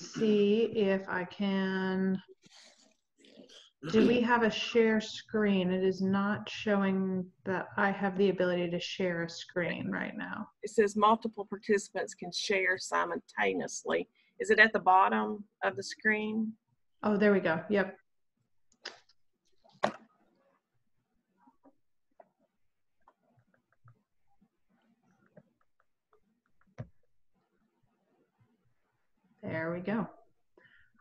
see if I can. Do we have a share screen? It is not showing that I have the ability to share a screen right now. It says multiple participants can share simultaneously. Is it at the bottom of the screen? Oh, there we go. Yep. There we go.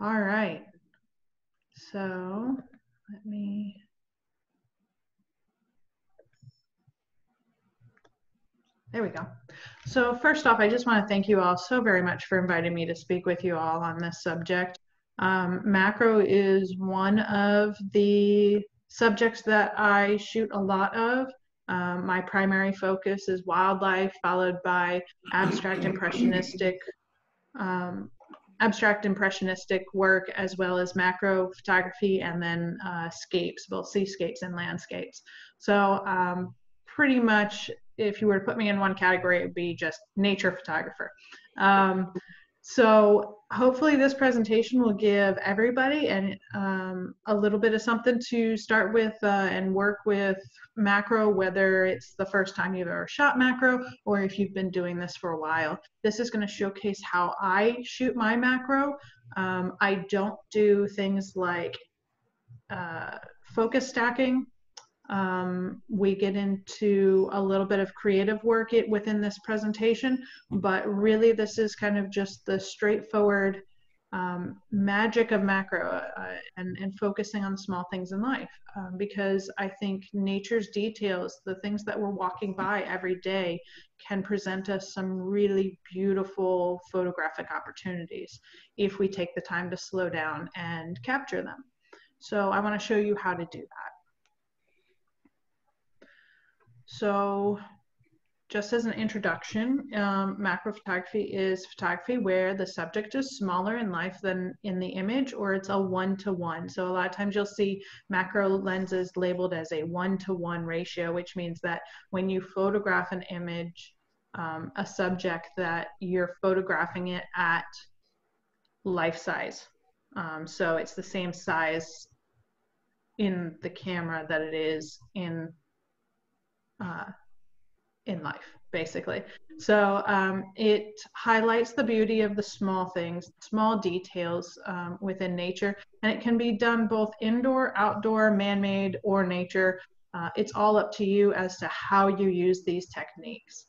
All right. So let me. There we go. So first off, I just want to thank you all so very much for inviting me to speak with you all on this subject. Um, macro is one of the subjects that I shoot a lot of. Um, my primary focus is wildlife, followed by abstract impressionistic um, abstract impressionistic work as well as macro photography and then uh, scapes, both seascapes and landscapes. So um, pretty much if you were to put me in one category, it would be just nature photographer. Um, so hopefully this presentation will give everybody and um, a little bit of something to start with uh, and work with macro, whether it's the first time you've ever shot macro or if you've been doing this for a while. This is going to showcase how I shoot my macro. Um, I don't do things like uh, focus stacking um, we get into a little bit of creative work it, within this presentation, but really this is kind of just the straightforward um, magic of macro uh, and, and focusing on small things in life. Um, because I think nature's details, the things that we're walking by every day, can present us some really beautiful photographic opportunities if we take the time to slow down and capture them. So I want to show you how to do that. So just as an introduction, um, macro photography is photography where the subject is smaller in life than in the image, or it's a one to one. So a lot of times you'll see macro lenses labeled as a one to one ratio, which means that when you photograph an image, um, a subject, that you're photographing it at life size. Um, so it's the same size in the camera that it is in uh, in life, basically. So um, it highlights the beauty of the small things, small details um, within nature, and it can be done both indoor, outdoor, man made, or nature. Uh, it's all up to you as to how you use these techniques.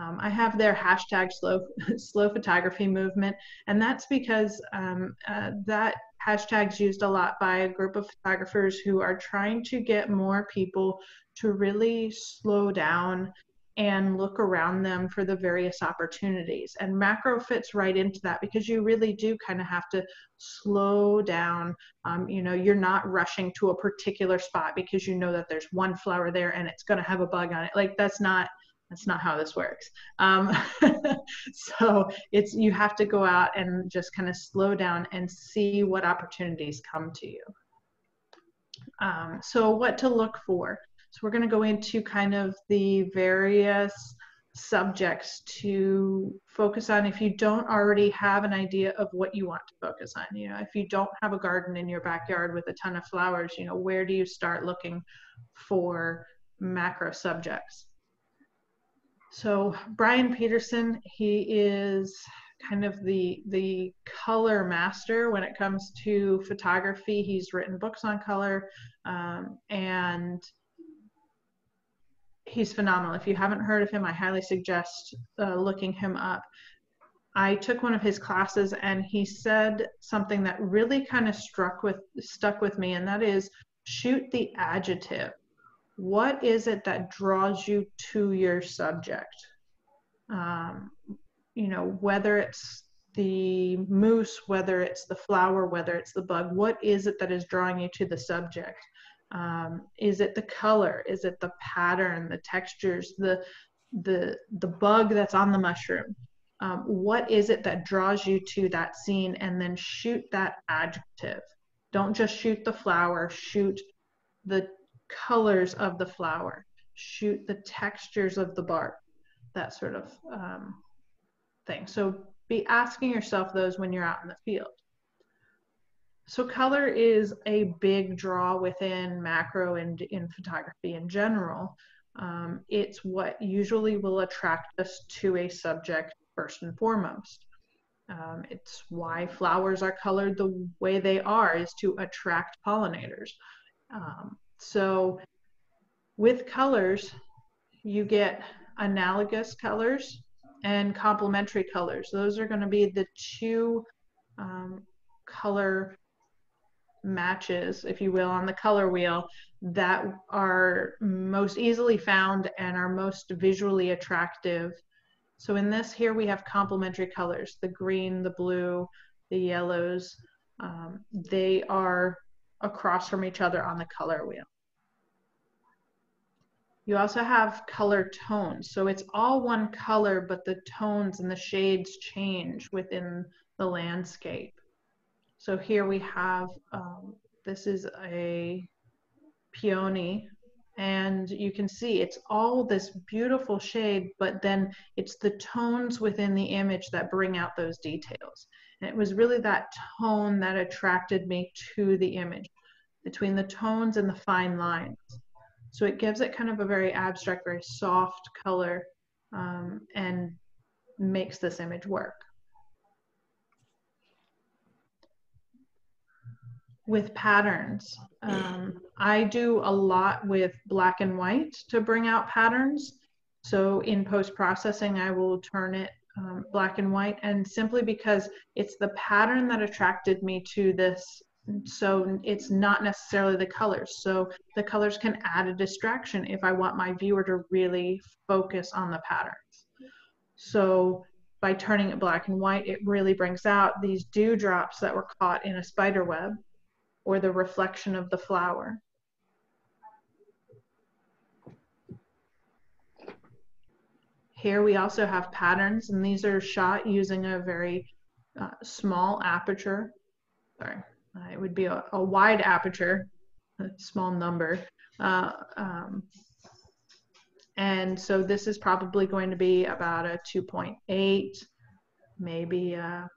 Um, I have their hashtag slow, slow photography movement, and that's because um, uh, that hashtag's used a lot by a group of photographers who are trying to get more people to really slow down and look around them for the various opportunities. And macro fits right into that because you really do kind of have to slow down. Um, you know, you're not rushing to a particular spot because you know that there's one flower there and it's going to have a bug on it. Like that's not that's not how this works. Um, so it's you have to go out and just kind of slow down and see what opportunities come to you. Um, so what to look for. So we're going to go into kind of the various subjects to focus on if you don't already have an idea of what you want to focus on. You know, if you don't have a garden in your backyard with a ton of flowers, you know, where do you start looking for macro subjects? So Bryan Peterson, he is kind of the the color master when it comes to photography. He's written books on color, um, and he's phenomenal. If you haven't heard of him, I highly suggest uh, looking him up. I took one of his classes, and he said something that really kind of struck with stuck with me, and that is shoot the adjective what is it that draws you to your subject? Um, you know, whether it's the moose, whether it's the flower, whether it's the bug, what is it that is drawing you to the subject? Um, is it the color? Is it the pattern, the textures, the the the bug that's on the mushroom? Um, what is it that draws you to that scene? And then shoot that adjective. Don't just shoot the flower. Shoot the colors of the flower, shoot the textures of the bark, that sort of um, thing. So be asking yourself those when you're out in the field. So color is a big draw within macro and in photography in general. Um, it's what usually will attract us to a subject first and foremost. Um, it's why flowers are colored the way they are is to attract pollinators. Um, so with colors, you get analogous colors and complementary colors. Those are going to be the two um, color matches, if you will, on the color wheel that are most easily found and are most visually attractive. So in this here we have complementary colors, the green, the blue, the yellows. Um, they are across from each other on the color wheel. You also have color tones. So it's all one color, but the tones and the shades change within the landscape. So here we have, um, this is a peony and you can see it's all this beautiful shade, but then it's the tones within the image that bring out those details. And it was really that tone that attracted me to the image between the tones and the fine lines. So it gives it kind of a very abstract, very soft color um, and makes this image work. With patterns, um, I do a lot with black and white to bring out patterns. So in post-processing, I will turn it um, black and white and simply because it's the pattern that attracted me to this so it's not necessarily the colors. So the colors can add a distraction if I want my viewer to really focus on the patterns. So by turning it black and white, it really brings out these dewdrops that were caught in a spider web or the reflection of the flower. Here we also have patterns, and these are shot using a very uh, small aperture. Sorry, uh, it would be a, a, wide aperture, a small number. Uh, um, and so this is probably going to be about a 2.8, maybe a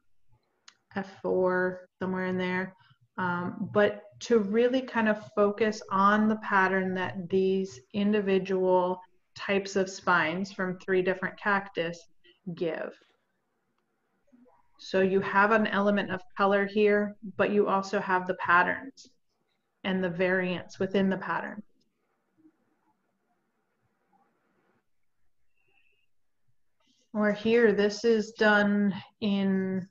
f4, somewhere in there. Um, but to really kind of focus on the pattern that these individual types of spines from three different cactus give. So you have an element of color here, but you also have the patterns and the variance within the pattern. Or here, this is done in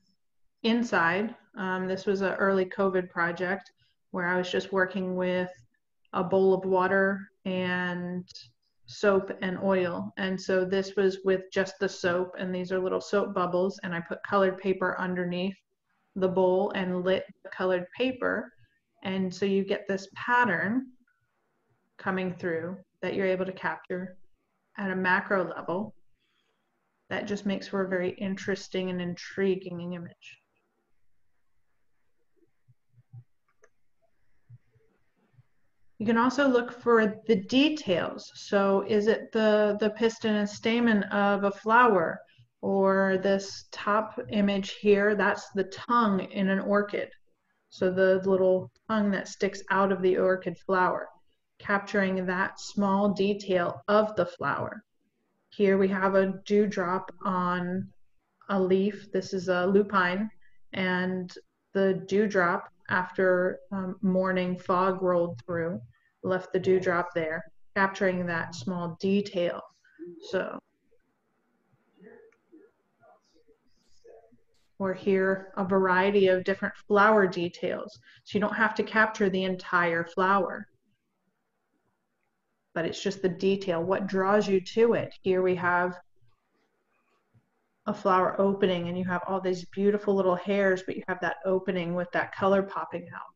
inside. Um, this was an early COVID project where I was just working with a bowl of water and soap and oil. And so this was with just the soap, and these are little soap bubbles, and I put colored paper underneath the bowl and lit the colored paper. And so you get this pattern coming through that you're able to capture at a macro level. That just makes for a very interesting and intriguing image. You can also look for the details. So is it the, the pistil and stamen of a flower? Or this top image here, that's the tongue in an orchid. So the little tongue that sticks out of the orchid flower, capturing that small detail of the flower. Here we have a dewdrop on a leaf. This is a lupine, and the dewdrop after um, morning fog rolled through left the dewdrop there, capturing that small detail. So, or here a variety of different flower details. So you don't have to capture the entire flower, but it's just the detail. What draws you to it? Here we have a flower opening and you have all these beautiful little hairs, but you have that opening with that color popping out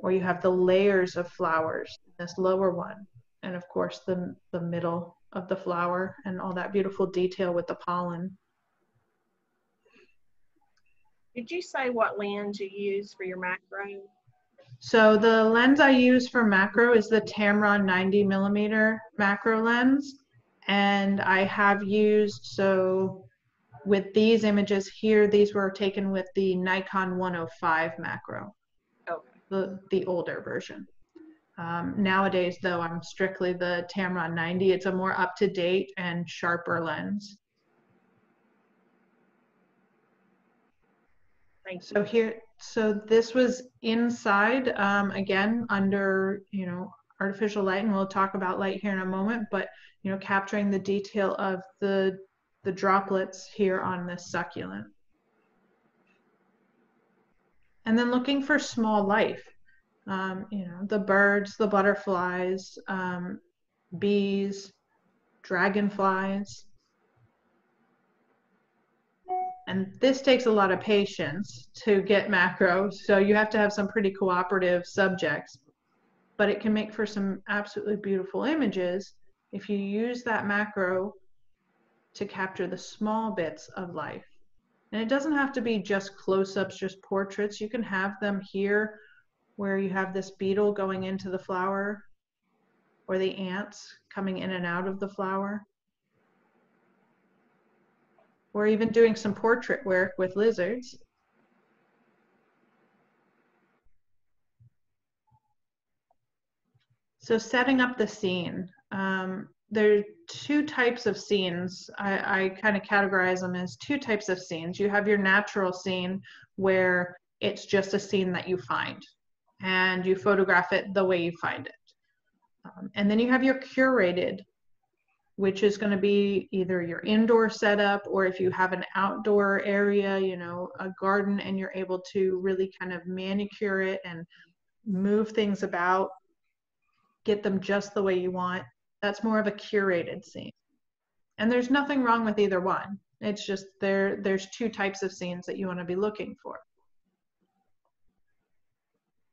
where you have the layers of flowers, this lower one, and of course the, the middle of the flower and all that beautiful detail with the pollen. Did you say what lens you use for your macro? So the lens I use for macro is the Tamron 90 millimeter macro lens. And I have used, so with these images here, these were taken with the Nikon 105 macro. The, the older version. Um, nowadays, though, I'm strictly the Tamron 90. It's a more up to date and sharper lens. So here, so this was inside, um, again, under, you know, artificial light, and we'll talk about light here in a moment, but, you know, capturing the detail of the, the droplets here on this succulent. And then looking for small life, um, you know, the birds, the butterflies, um, bees, dragonflies. And this takes a lot of patience to get macro, so you have to have some pretty cooperative subjects. But it can make for some absolutely beautiful images if you use that macro to capture the small bits of life. And it doesn't have to be just close ups, just portraits. You can have them here where you have this beetle going into the flower or the ants coming in and out of the flower. Or even doing some portrait work with lizards. So setting up the scene. Um, there are two types of scenes. I, I kind of categorize them as two types of scenes. You have your natural scene where it's just a scene that you find and you photograph it the way you find it. Um, and then you have your curated, which is going to be either your indoor setup or if you have an outdoor area, you know, a garden, and you're able to really kind of manicure it and move things about, get them just the way you want. That's more of a curated scene. And there's nothing wrong with either one. It's just there there's two types of scenes that you want to be looking for.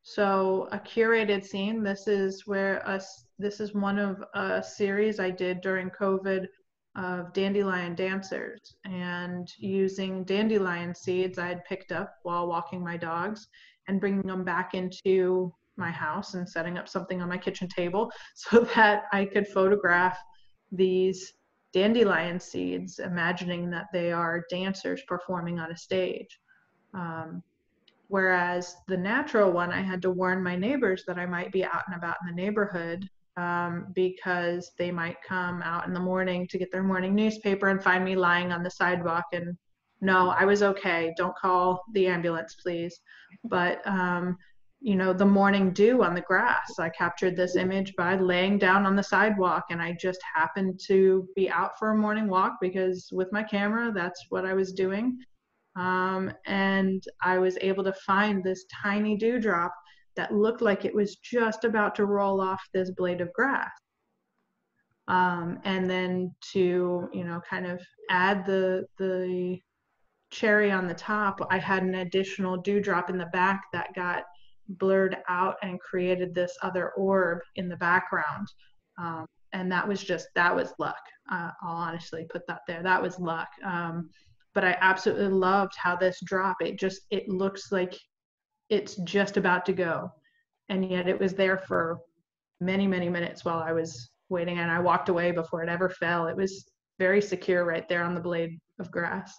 So a curated scene, this is where us, this is one of a series I did during COVID of dandelion dancers and using dandelion seeds I had picked up while walking my dogs and bringing them back into my house and setting up something on my kitchen table so that I could photograph these dandelion seeds, imagining that they are dancers performing on a stage. Um, Whereas the natural one, I had to warn my neighbors that I might be out and about in the neighborhood um, because they might come out in the morning to get their morning newspaper and find me lying on the sidewalk. And no, I was okay. Don't call the ambulance, please. But, um, you know, the morning dew on the grass, I captured this image by laying down on the sidewalk. And I just happened to be out for a morning walk because with my camera, that's what I was doing. Um, and I was able to find this tiny dewdrop that looked like it was just about to roll off this blade of grass. Um, and then to, you know, kind of add the, the cherry on the top, I had an additional dewdrop in the back that got blurred out and created this other orb in the background. Um, and that was just, that was luck. Uh, I'll honestly put that there. That was luck. Um, but I absolutely loved how this drop it just it looks like it's just about to go and yet it was there for many many minutes while I was waiting and I walked away before it ever fell it was very secure right there on the blade of grass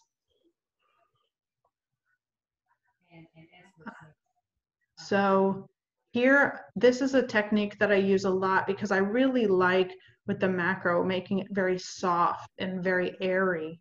so here this is a technique that I use a lot because I really like with the macro making it very soft and very airy.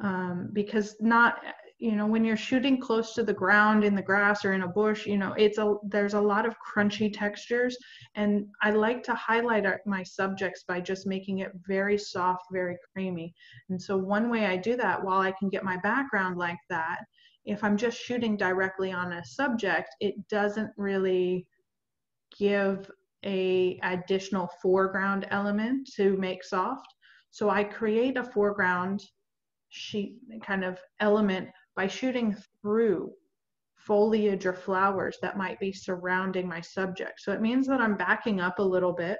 Um, because not you know when you're shooting close to the ground in the grass or in a bush you know it's a there's a lot of crunchy textures. And i like to highlight my subjects by just making it very soft very creamy. And so one way i do that while i can get my background like that if i'm just shooting directly on a subject it doesn't really give a additional foreground element to make soft so i create a foreground sheet kind of element by shooting through foliage or flowers that might be surrounding my subject. So it means that I'm backing up a little bit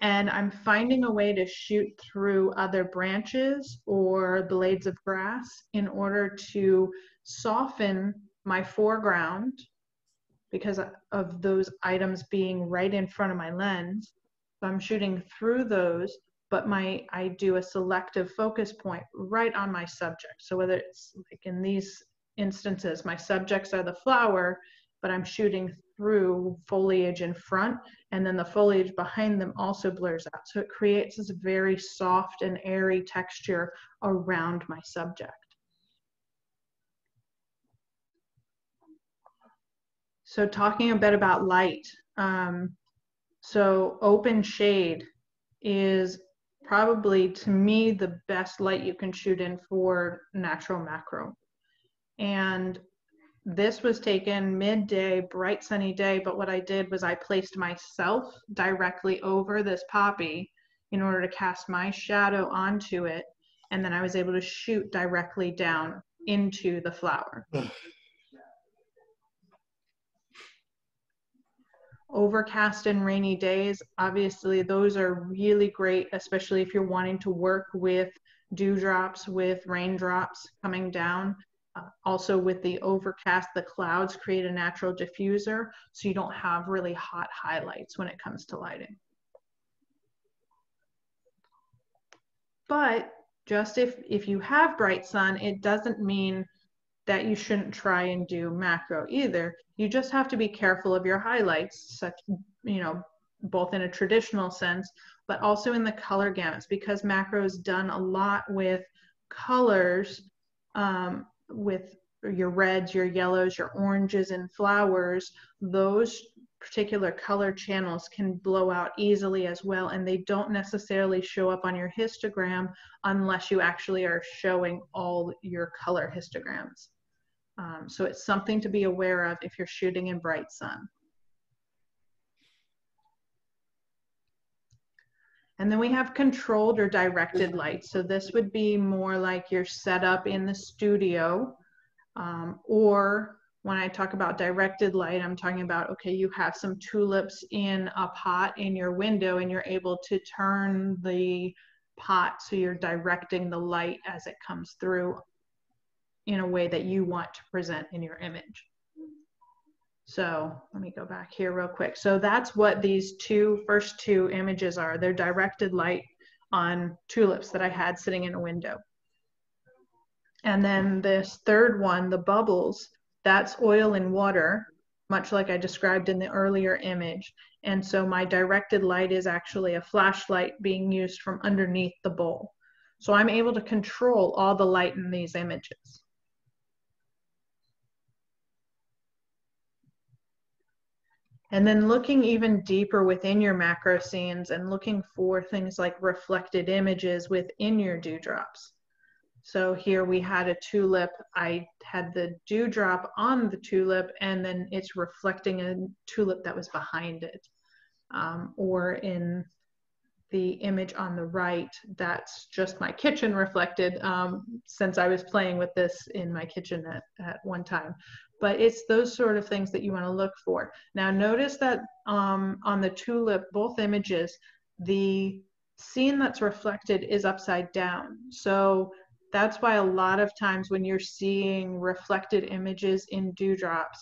and I'm finding a way to shoot through other branches or blades of grass in order to soften my foreground because of those items being right in front of my lens. So I'm shooting through those but my I do a selective focus point right on my subject. So whether it's like in these instances, my subjects are the flower, but I'm shooting through foliage in front, and then the foliage behind them also blurs out. So it creates this very soft and airy texture around my subject. So talking a bit about light. Um, so open shade is probably to me the best light you can shoot in for natural macro. And this was taken midday, bright sunny day, but what I did was I placed myself directly over this poppy in order to cast my shadow onto it. And then I was able to shoot directly down into the flower. overcast and rainy days, obviously those are really great, especially if you're wanting to work with dewdrops, with raindrops coming down. Uh, also with the overcast, the clouds create a natural diffuser, so you don't have really hot highlights when it comes to lighting. But just if, if you have bright sun, it doesn't mean that you shouldn't try and do macro either. You just have to be careful of your highlights, such, you know, both in a traditional sense, but also in the color gamuts because macro is done a lot with colors, um, with your reds, your yellows, your oranges, and flowers. Those particular color channels can blow out easily as well, and they don't necessarily show up on your histogram unless you actually are showing all your color histograms. Um, so it's something to be aware of if you're shooting in bright sun. And then we have controlled or directed light. So this would be more like your setup in the studio. Um, or when I talk about directed light, I'm talking about, okay, you have some tulips in a pot in your window and you're able to turn the pot so you're directing the light as it comes through in a way that you want to present in your image. So let me go back here real quick. So that's what these two first two images are. They're directed light on tulips that I had sitting in a window. And then this third one, the bubbles, that's oil and water, much like I described in the earlier image. And so my directed light is actually a flashlight being used from underneath the bowl. So I'm able to control all the light in these images. And then looking even deeper within your macro scenes and looking for things like reflected images within your dewdrops. So here we had a tulip. I had the dewdrop on the tulip and then it's reflecting a tulip that was behind it. Um, or in the image on the right, that's just my kitchen reflected um, since I was playing with this in my kitchen at, at one time but it's those sort of things that you want to look for. Now notice that um, on the tulip, both images, the scene that's reflected is upside down. So that's why a lot of times when you're seeing reflected images in dewdrops,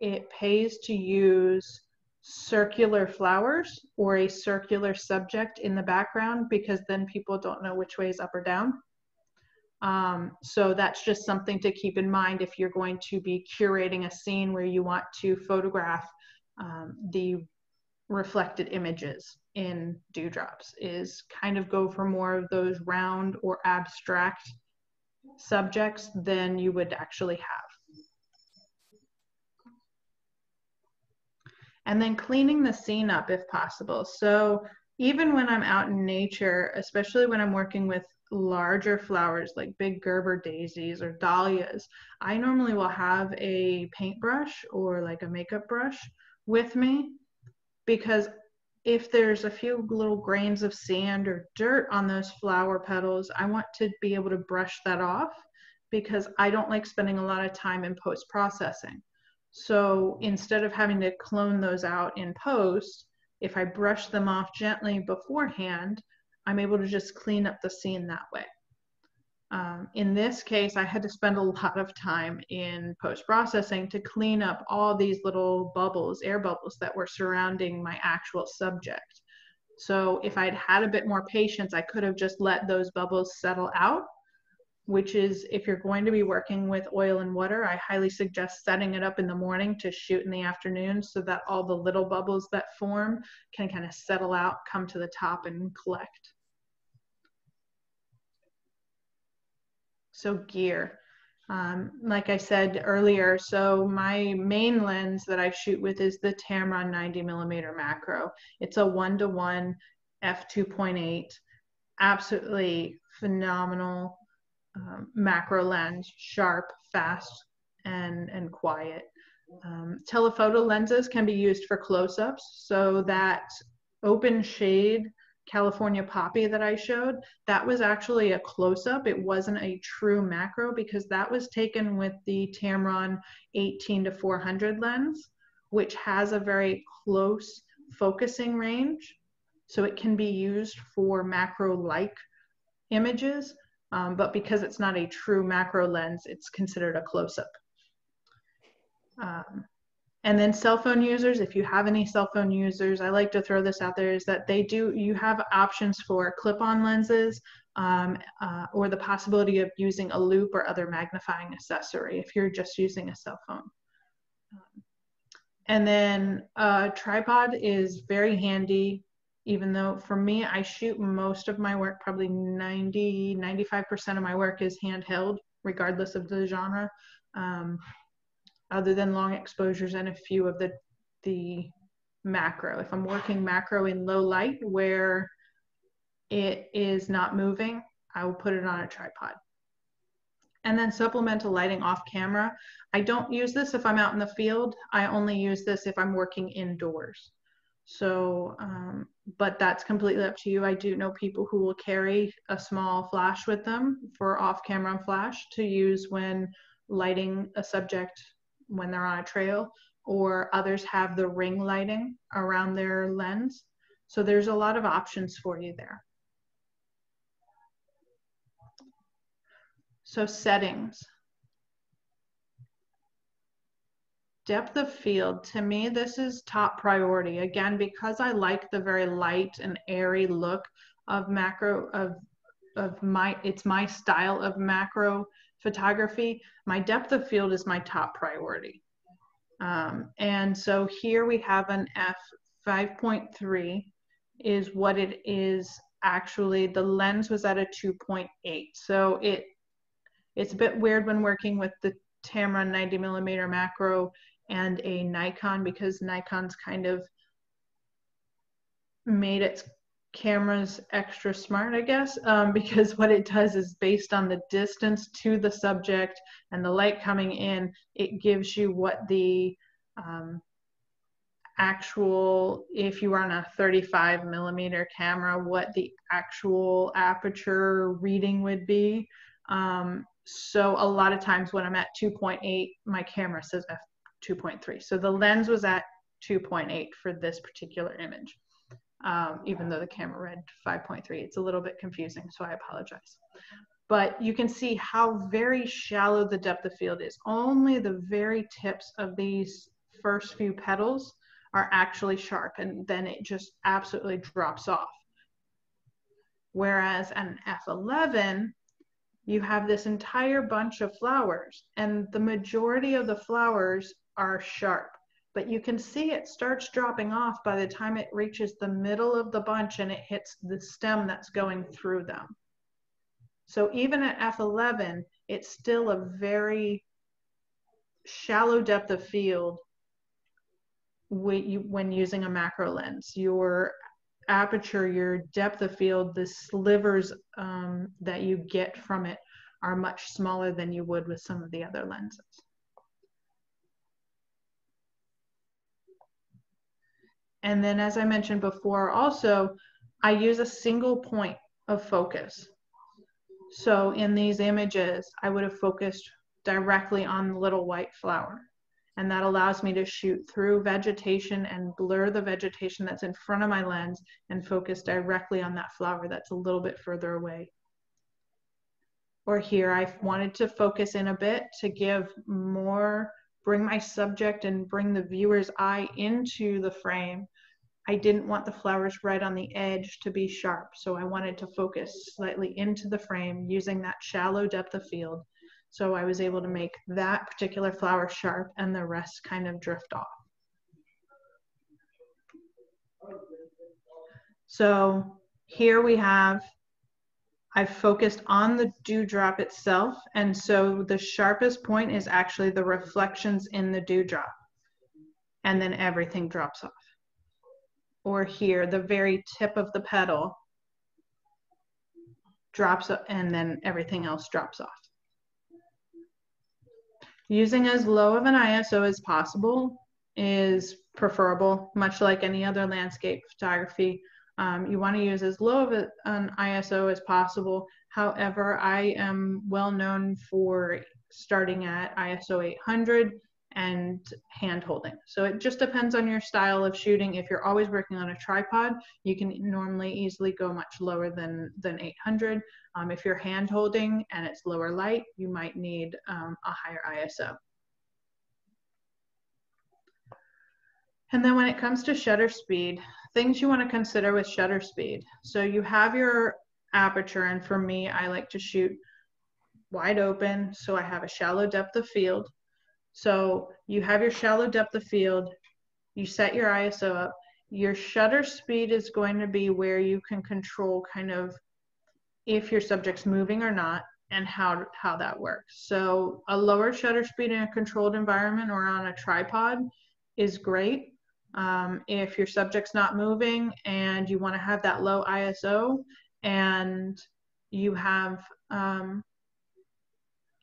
it pays to use circular flowers or a circular subject in the background because then people don't know which way is up or down. Um, so that's just something to keep in mind if you're going to be curating a scene where you want to photograph um, the reflected images in dewdrops is kind of go for more of those round or abstract subjects than you would actually have. And then cleaning the scene up if possible. So even when I'm out in nature, especially when I'm working with larger flowers like big Gerber daisies or dahlias, I normally will have a paintbrush or like a makeup brush with me because if there's a few little grains of sand or dirt on those flower petals, I want to be able to brush that off because I don't like spending a lot of time in post processing. So instead of having to clone those out in post, if I brush them off gently beforehand, I'm able to just clean up the scene that way. Um, in this case, I had to spend a lot of time in post processing to clean up all these little bubbles, air bubbles that were surrounding my actual subject. So if I'd had a bit more patience, I could have just let those bubbles settle out, which is if you're going to be working with oil and water, I highly suggest setting it up in the morning to shoot in the afternoon so that all the little bubbles that form can kind of settle out, come to the top and collect. So gear. Um, like I said earlier, so my main lens that I shoot with is the Tamron 90 millimeter macro. It's a one-to-one f2.8, absolutely phenomenal um, macro lens, sharp, fast, and, and quiet. Um, telephoto lenses can be used for close-ups, so that open shade California poppy that I showed, that was actually a close up. It wasn't a true macro because that was taken with the Tamron 18 to 400 lens, which has a very close focusing range. So it can be used for macro like images, um, but because it's not a true macro lens, it's considered a close up. Um, and then cell phone users, if you have any cell phone users, I like to throw this out there is that they do, you have options for clip on lenses um, uh, or the possibility of using a loupe or other magnifying accessory if you're just using a cell phone. Um, and then a tripod is very handy, even though for me, I shoot most of my work, probably 90, 95% of my work is handheld, regardless of the genre. Um, other than long exposures and a few of the, the macro. If I'm working macro in low light where it is not moving, I will put it on a tripod. And then supplemental lighting off camera. I don't use this if I'm out in the field. I only use this if I'm working indoors. So, um, but that's completely up to you. I do know people who will carry a small flash with them for off camera flash to use when lighting a subject when they're on a trail, or others have the ring lighting around their lens. So there's a lot of options for you there. So settings. Depth of field, to me, this is top priority. Again, because I like the very light and airy look of macro, of, of my, it's my style of macro photography, my depth of field is my top priority. Um, and so here we have an F 5.3 is what it is actually. The lens was at a 2.8. So it it's a bit weird when working with the Tamron 90 millimeter macro and a Nikon because Nikon's kind of made its cameras extra smart, I guess, um, because what it does is based on the distance to the subject and the light coming in, it gives you what the um, actual, if you are on a 35 millimeter camera, what the actual aperture reading would be. Um, so a lot of times when I'm at 2.8, my camera says f2.3. So the lens was at 2.8 for this particular image um, even though the camera read 5.3. It's a little bit confusing, so I apologize. But you can see how very shallow the depth of field is. Only the very tips of these first few petals are actually sharp, and then it just absolutely drops off. Whereas an F11, you have this entire bunch of flowers, and the majority of the flowers are sharp but you can see it starts dropping off by the time it reaches the middle of the bunch and it hits the stem that's going through them. So even at F11, it's still a very shallow depth of field when using a macro lens. Your aperture, your depth of field, the slivers um, that you get from it are much smaller than you would with some of the other lenses. And then as I mentioned before, also, I use a single point of focus. So in these images, I would have focused directly on the little white flower. And that allows me to shoot through vegetation and blur the vegetation that's in front of my lens and focus directly on that flower that's a little bit further away. Or here, I wanted to focus in a bit to give more bring my subject and bring the viewer's eye into the frame. I didn't want the flowers right on the edge to be sharp. So I wanted to focus slightly into the frame using that shallow depth of field. So I was able to make that particular flower sharp and the rest kind of drift off. So here we have, I've focused on the dewdrop itself. And so the sharpest point is actually the reflections in the dewdrop. And then everything drops off. Or here, the very tip of the petal drops and then everything else drops off. Using as low of an ISO as possible is preferable, much like any other landscape photography. Um, you want to use as low of an ISO as possible. However, I am well known for starting at ISO 800 and hand holding. So it just depends on your style of shooting. If you're always working on a tripod, you can normally easily go much lower than, than 800. Um, if you're hand holding and it's lower light, you might need um, a higher ISO. And then when it comes to shutter speed, things you want to consider with shutter speed. So you have your aperture, and for me, I like to shoot wide open, so I have a shallow depth of field. So you have your shallow depth of field, you set your ISO up. Your shutter speed is going to be where you can control kind of if your subject's moving or not and how how that works. So a lower shutter speed in a controlled environment or on a tripod is great. Um, if your subject's not moving and you want to have that low ISO and you have um,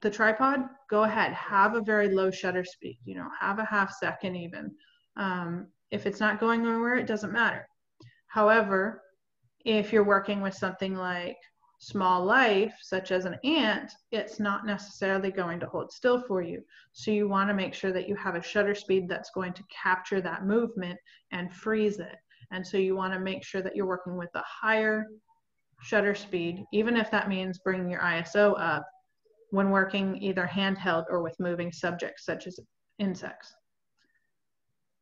the tripod, go ahead, have a very low shutter speed, you know, have a half second even. Um, if it's not going anywhere, it doesn't matter. However, if you're working with something like small life, such as an ant, it's not necessarily going to hold still for you. So you want to make sure that you have a shutter speed that's going to capture that movement and freeze it. And so you want to make sure that you're working with a higher shutter speed, even if that means bringing your ISO up when working either handheld or with moving subjects such as insects.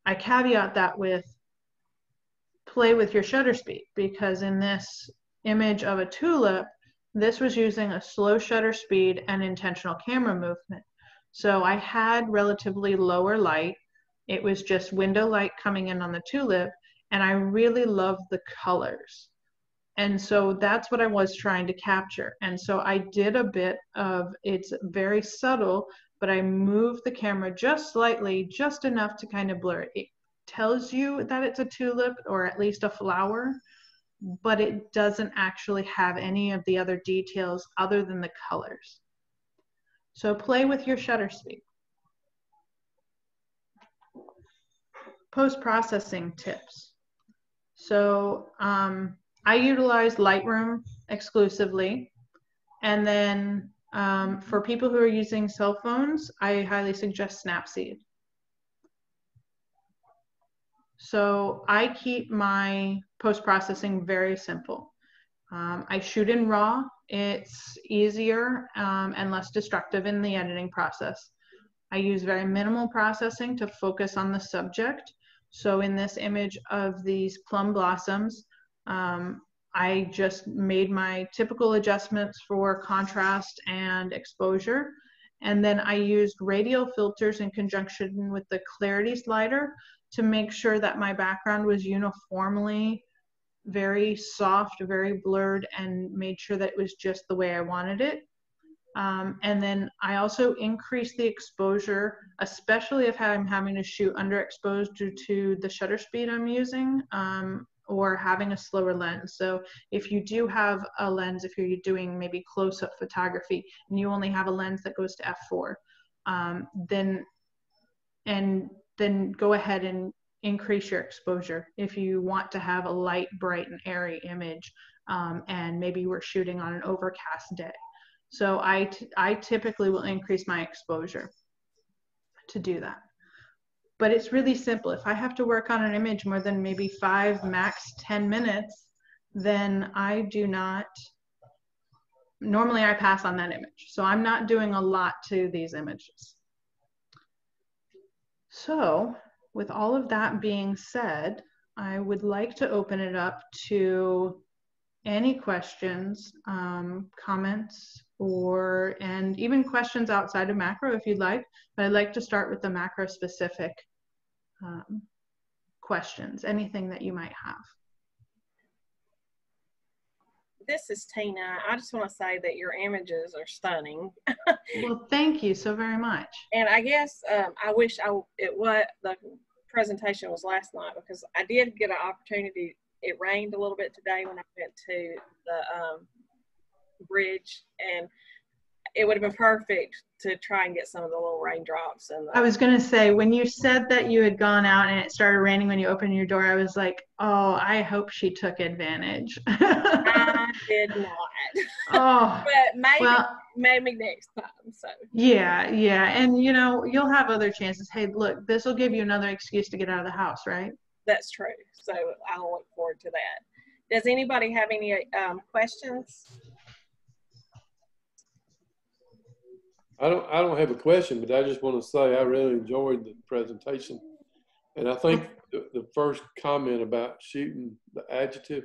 I caveat that with play with your shutter speed because in this image of a tulip, this was using a slow shutter speed and intentional camera movement. So I had relatively lower light. It was just window light coming in on the tulip, and I really loved the colors. And so that's what I was trying to capture. And so I did a bit of it's very subtle, but I moved the camera just slightly, just enough to kind of blur it. It tells you that it's a tulip or at least a flower, but it doesn't actually have any of the other details other than the colors. So play with your shutter speed. Post-processing tips. So um, I utilize Lightroom exclusively. And then um, for people who are using cell phones, I highly suggest Snapseed. So I keep my post-processing very simple. Um, I shoot in RAW. It's easier um, and less destructive in the editing process. I use very minimal processing to focus on the subject. So in this image of these plum blossoms, um, I just made my typical adjustments for contrast and exposure. And then I used radial filters in conjunction with the clarity slider to make sure that my background was uniformly very soft, very blurred, and made sure that it was just the way I wanted it. Um, and then I also increased the exposure, especially if I'm having to shoot underexposed due to the shutter speed I'm using um, or having a slower lens. So if you do have a lens, if you're doing maybe close-up photography and you only have a lens that goes to f4, um, then and then go ahead and increase your exposure if you want to have a light, bright, and airy image. Um, and maybe we're shooting on an overcast day. So I, I typically will increase my exposure to do that. But it's really simple. If I have to work on an image more than maybe five, max 10 minutes, then I do not, normally I pass on that image. So I'm not doing a lot to these images. So with all of that being said, I would like to open it up to any questions, um, comments, or and even questions outside of macro if you'd like. But I'd like to start with the macro specific um, questions, anything that you might have. This is Tina. I just want to say that your images are stunning. well, thank you so very much. And I guess um, I wish I it what the presentation was last night because I did get an opportunity. It rained a little bit today when I went to the um, bridge, and it would have been perfect to try and get some of the little raindrops. And I was gonna say when you said that you had gone out and it started raining when you opened your door, I was like, oh, I hope she took advantage. I did not. Oh, but maybe well, maybe next time. So yeah, yeah, and you know you'll have other chances. Hey, look, this will give you another excuse to get out of the house, right? That's true. So I'll look forward to that. Does anybody have any um, questions? I don't, I don't have a question, but I just want to say I really enjoyed the presentation. And I think the, the first comment about shooting the adjective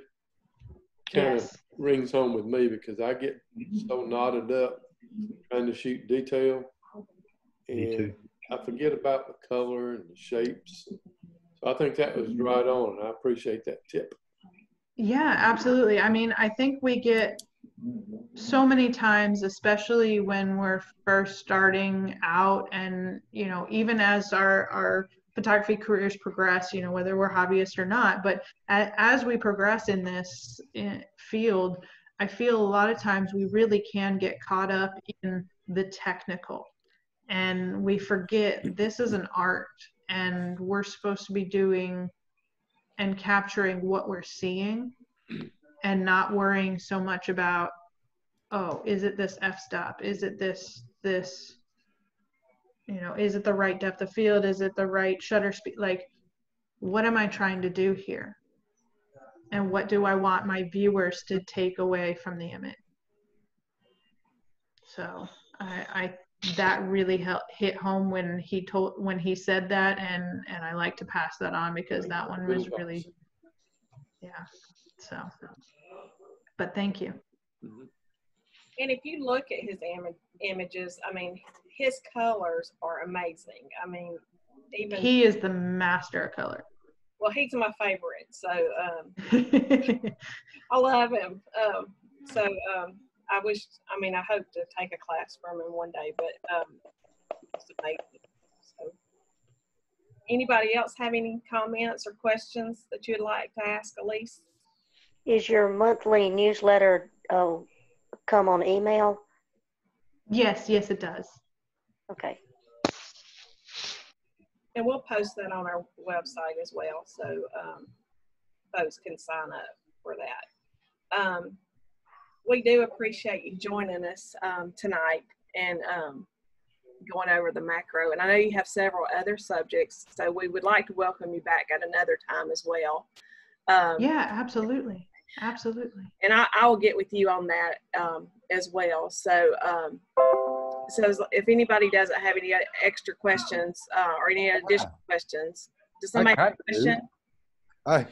kind yes. of rings home with me because I get so knotted up trying to shoot detail. And I forget about the color and the shapes. So I think that was mm-hmm. right on. I appreciate that tip. Yeah, absolutely. I mean, I think we get so many times especially when we're first starting out and you know even as our our photography careers progress you know whether we're hobbyists or not but as we progress in this eh, field i feel a lot of times we really can get caught up in the technical and we forget this is an art and we're supposed to be doing and capturing what we're seeing and not worrying so much about oh is it this f-stop? Is it this this you know is it the right depth of field? Is it the right shutter speed? Like what am i trying to do here? And what do i want my viewers to take away from the image? So i i that really helped hit home when he told when he said that and and i like to pass that on because that one was really yeah so but thank you. Mm-hmm. And if you look at his Im- images, I mean, his colors are amazing. I mean, even he is the master of color. Well, he's my favorite, so um, I love him. Um, so um, I wish, I mean, I hope to take a class from him one day, but um, it's amazing. So, anybody else have any comments or questions that you'd like to ask Alyce? Is your monthly newsletter uh, come on email? Yes, yes, it does. Okay. And we'll post that on our website as well, so um, folks can sign up for that. Um, we do appreciate you joining us um, tonight and um, going over the macro. And I know you have several other subjects, so we would like to welcome you back at another time as well. Um, yeah, absolutely. Absolutely. And I, I will get with you on that um, as well. So, um, so if anybody doesn't have any extra questions uh, or any additional questions, does somebody have a question? Uh,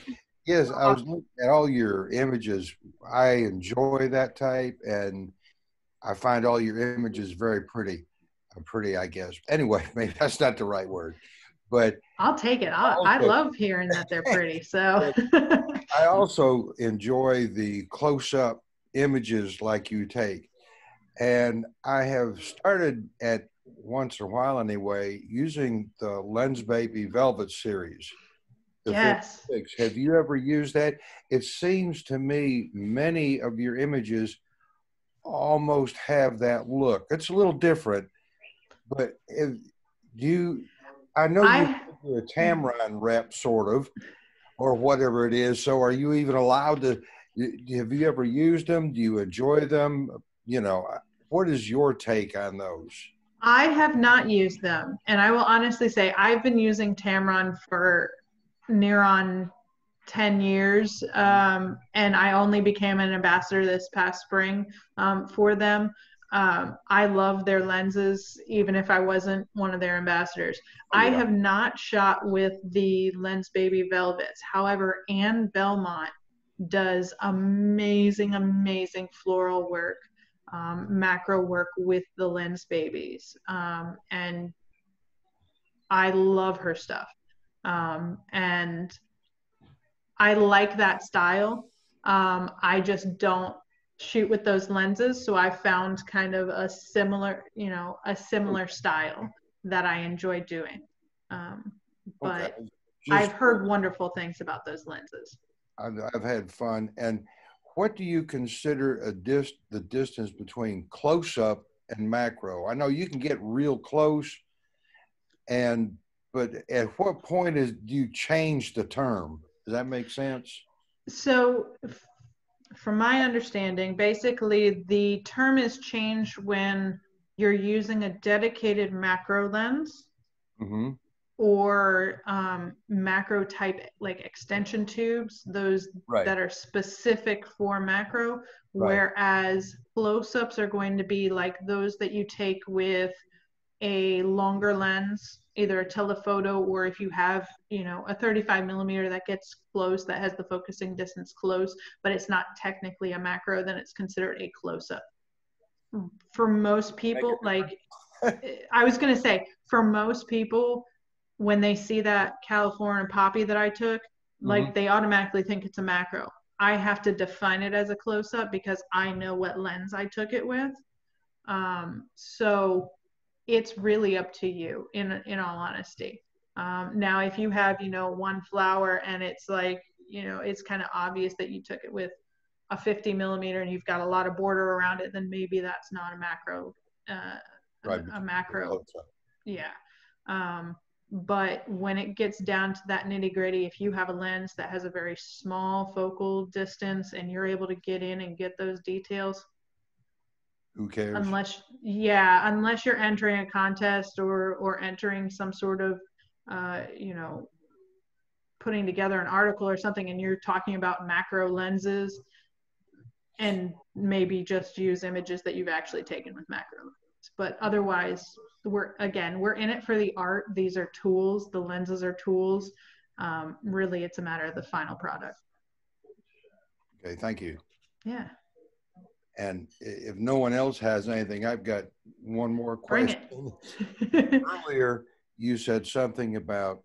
yes, I was looking at all your images. I enjoy that type, and I find all your images very pretty. Uh, pretty, I guess. Anyway, maybe that's not the right word. But I'll take it. I, I love hearing that they're pretty. So I also enjoy the close up images like you take. And I have started at once in a while anyway using the Lensbaby Velvet series. yes. 56. Have you ever used that? It seems to me many of your images almost have that look. It's a little different, but if you I know I, you're a Tamron rep, sort of, or whatever it is. So, are you even allowed to? Have you ever used them? Do you enjoy them? You know, what is your take on those? I have not used them, and I will honestly say I've been using Tamron for near on 10 years um, and i only became an ambassador this past spring um, for them Um, I love their lenses, even if I wasn't one of their ambassadors. Oh, I have not shot with the Lensbaby Velvets. However, Anne Belmont does amazing, amazing floral work, um, macro work with the Lensbabies. Um, and I love her stuff. Um, and I like that style. Um, I just don't shoot with those lenses. So I found kind of a similar, you know, a similar style that I enjoy doing. Um, but Okay. I've heard wonderful things about those lenses. I've, I've had fun. And what do you consider a dis, the distance between close up and macro? I know you can get real close, and but at what point is do you change the term? Does that make sense? So, from my understanding, basically the term is changed when you're using a dedicated macro lens Mm-hmm. or um, macro type like extension tubes, those Right. that are specific for macro, whereas close ups are going to be like those that you take with a longer lens, either a telephoto or if you have, you know, a 35 millimeter that gets close, that has the focusing distance close, but it's not technically a macro, then it's considered a close up. For most people, like I was going to say, for most people, when they see that California poppy that I took, like they automatically think it's a macro. I have to define it as a close up because I know what lens I took it with. Um, so it's really up to you in in all honesty. Um, now, if you have you know one flower and it's like you know it's kind of obvious that you took it with a 50 millimeter and you've got a lot of border around it, then maybe that's not a macro. Uh, Right, a, a macro yeah um, but when it gets down to that nitty gritty if you have a lens that has a very small focal distance and you're able to get in and get those details Who cares? unless yeah unless you're entering a contest or or entering some sort of uh, you know putting together an article or something and you're talking about macro lenses and maybe just use images that you've actually taken with macro lenses. but otherwise we're again we're in it for the art these are tools the lenses are tools um, really it's a matter of the final product okay, thank you. yeah And if no one else has anything, I've got one more question. Earlier, you said something about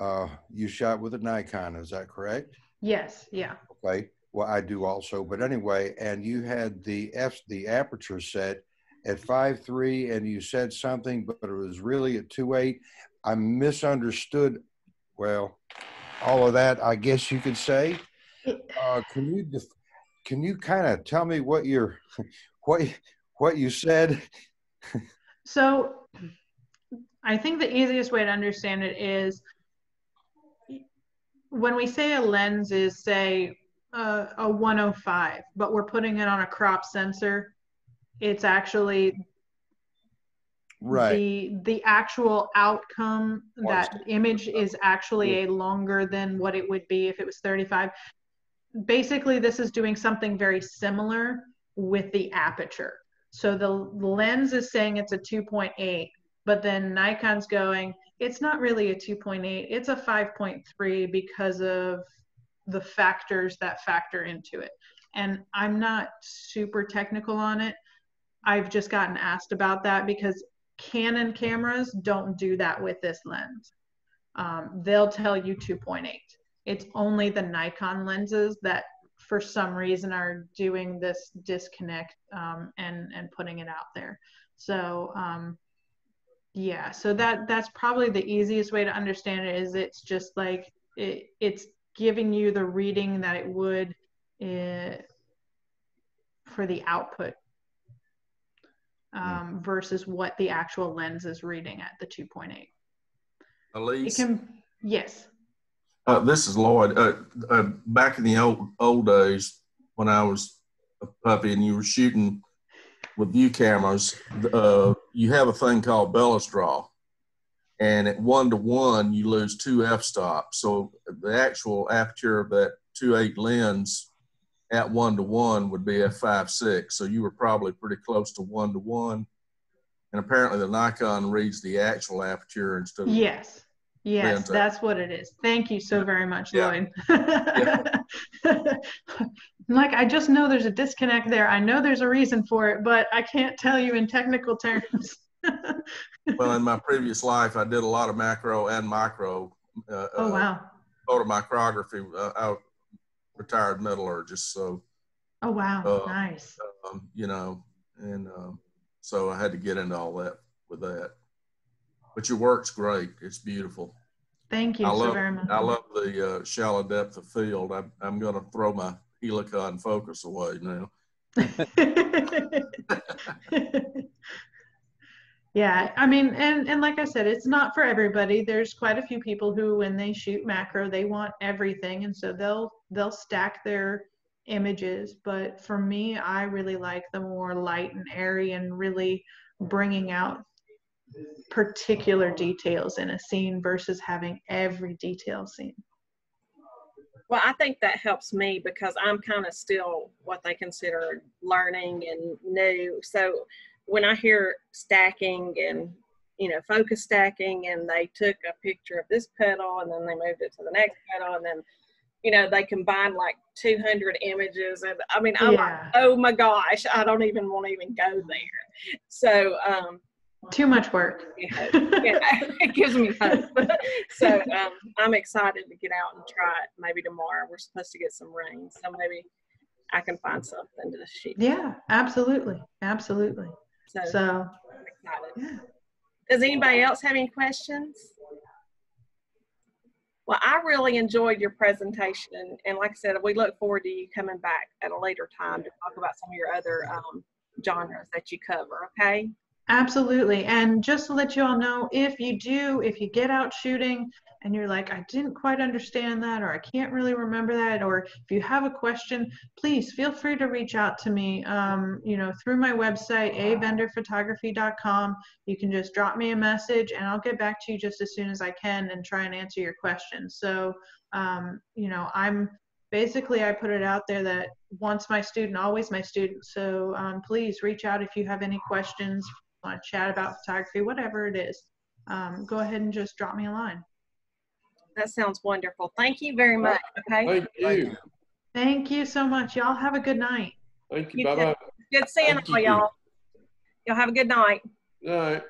uh, you shot with a Nikon. Is that correct? yes yeah Okay. Well, I do also, but anyway, and you had the f the aperture set at five three, and you said something, but it was really at two eight. I misunderstood. Well, all of that, I guess you could say. Uh, can you can you kind of tell me what your what what you said? So I think the easiest way to understand it is when we say a lens is, say, uh, a 105, but we're putting it on a crop sensor, it's actually Right. the the actual outcome that image is actually a longer than what it would be if it was 35 basically this is doing something very similar with the aperture so the lens is saying it's a 2.8 but then nikon's going it's not really a 2.8 it's a 5.3 because of the factors that factor into it and i'm not super technical on it i've just gotten asked about that because Canon cameras don't do that with this lens. Um, they'll tell you 2.8. It's only the Nikon lenses that, for some reason, are doing this disconnect um, and and putting it out there. So um, yeah, so that that's probably the easiest way to understand it. Is it's just like it, it's giving you the reading that it would uh, for the output um, versus what the actual lens is reading at the 2.8. It can, yes. Uh, this is Lloyd. Uh, uh, back in the old old days when I was a puppy and you were shooting with view cameras, uh, you have a thing called bellows draw, and at one to one you lose two f stops. So the actual aperture of that two eight lens at one to one would be f five six. So you were probably pretty close to one to one. And apparently the Nikon reads the actual aperture instead of Yes. Yes, that's what it is. Thank you so very much, Yeah. Lloyd. like, I just know there's a disconnect there. I know there's a reason for it, but I can't tell you in technical terms. well in my previous life I did a lot of macro and micro. Uh, oh, uh, wow. photomicrography. Uh, I retired metallurgist, so Oh, wow. uh, nice. um, you know, and um, so I had to get into all that with that. But your work's great. It's beautiful. Thank you I so love very much. I love the uh, shallow depth of field. I'm I'm going to throw my Helicon focus away now. yeah i mean and and like i said it's not for everybody there's quite a few people who when they shoot macro they want everything and so they'll they'll stack their images but for me i really like the more light and airy and really bringing out particular details in a scene versus having every detail seen Well, I think that helps me because I'm kind of still what they consider learning and new. So when I hear stacking and you know focus stacking, and they took a picture of this petal and then they moved it to the next petal, and then you know they combined like 200 images, and I mean I'm like, oh my gosh, I don't even want to even go there. So um, too much work yeah, it gives me hope. so um, I'm excited to get out and try it. Maybe tomorrow we're supposed to get some rain, so maybe I can find something to shoot. yeah absolutely absolutely So, so I'm excited. yeah Does anybody else have any questions? Well, I really enjoyed your presentation, and like I said, we look forward to you coming back at a later time to talk about some of your other um, genres that you cover. Okay. Absolutely. And just to let you all know, if you do, if you get out shooting and you're like, I didn't quite understand that, or I can't really remember that, or if you have a question, please feel free to reach out to me, um, you know, through my website, avenderphotography.com. You can just drop me a message and I'll get back to you just as soon as I can and try and answer your questions. So, um, you know, I'm basically I put it out there that once my student, always my student. So um, please reach out if you have any questions, want to chat about photography, whatever it is. Um, go ahead and just drop me a line. That sounds wonderful. Thank you very much. Okay. Thank you. Thank you so much. Y'all have a good night. Thank you. You Bye bye. Good seeing Thank all you. y'all. Y'all have a good night. All right.